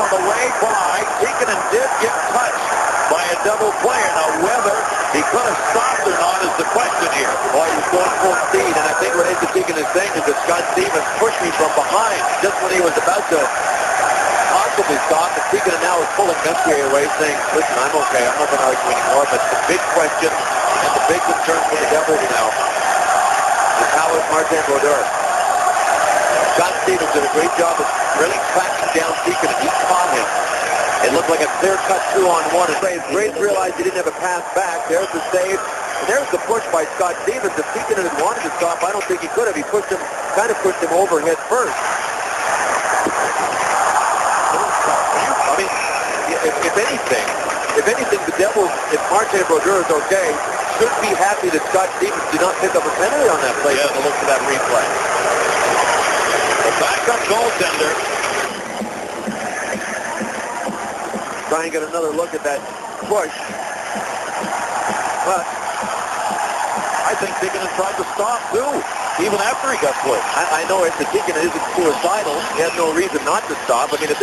on the way by. Tikkanen did get touched by a double player. Now, whether he could have stopped or not is the question here. Well, he's going full speed, and I think what Esa Tikkanen is saying is that Scott Stevens pushed me from behind just when he was about to possibly stop. And Tikkanen now is pulling Guthrie away, saying, listen, I'm okay. I'm not going to argue anymore. But the big question and the big concern for the Devils now is how is Martin Brodeur? Scott Stevens did a great job of really tracking down Tikkanen, and he caught him. It looked like a clear-cut two-on-one. Grace realized he didn't have a pass back. There's the save. And there's the push by Scott Stevens. If Tikkanen had wanted to stop, I don't think he could have. He pushed him, kind of pushed him over head first. I mean, if, if anything, if anything, the Devils, if Martin Brodeur is okay, should be happy that Scott Stevens did not pick up a penalty on that play. Yeah. Look for that replay. Goaltender. Try and get another look at that push. But I think Tikkanen tried to stop too, even after he got pushed. I, I know it's the Tikkanen isn't suicidal. He has no reason not to stop. I mean, at this